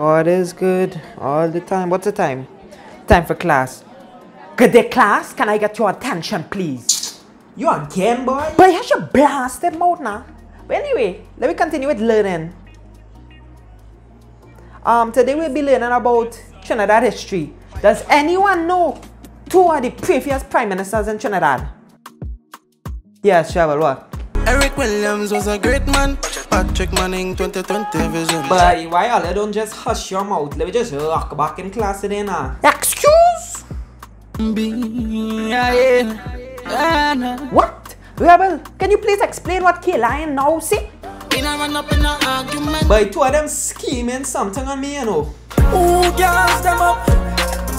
God is good all the time. What's the time? Time for class. Good day, class. Can I get your attention, please? You again, boy? But you should blast them out now. But anyway, let me continue with learning. Um, today we'll be learning about Trinidad history. Does anyone know two of the previous prime ministers in Trinidad? Yes, Cheryl, what? Eric Williams was a great man. Patrick Manning 2020 vision. But why all don't just hush your mouth? Let me just rock back in class today now. Excuse? What? Rebel, can you please explain what K-Lion now see? In a run up in a argument. But two of them scheming something on me, you know. Who gas them up?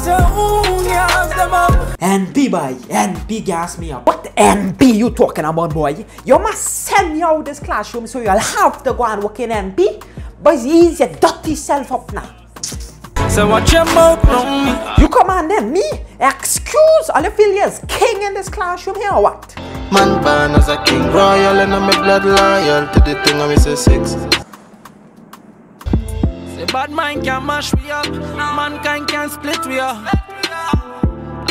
So who gas them up? NP boy, NP gas me up. What NP you talking about, boy? You must send me out this classroom so you'll have to go and work in NP. But ease your dirty self up now. So watch your mouth on me. You commanding me? Excuse? All you feel is king in this classroom here or what? Man born as a king royal and I'm a blood loyal to the thing I'm say six. Say bad mind can mash me up, mankind can split we up.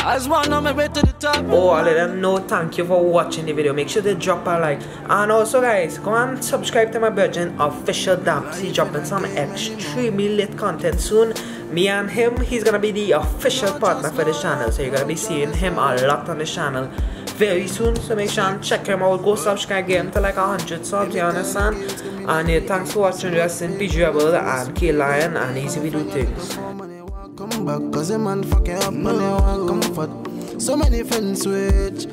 As one on my way to the top. Oh, all of them know thank you for watching the video. Make sure to drop a like. And also guys, go and subscribe to my Virgin official Daps. He's dropping some extremely lit content soon. Me and him, he's gonna be the official partner for the channel. So you're gonna be seeing him a lot on the channel very soon. So make sure and check him out. Go subscribe, get him to like 100 subs, you understand? And yeah, thanks for watching. Just in PG Rebel and K Lion and Easy We Do Things. Come back, cause a man fuck it up, money want comfort. So many friends switch.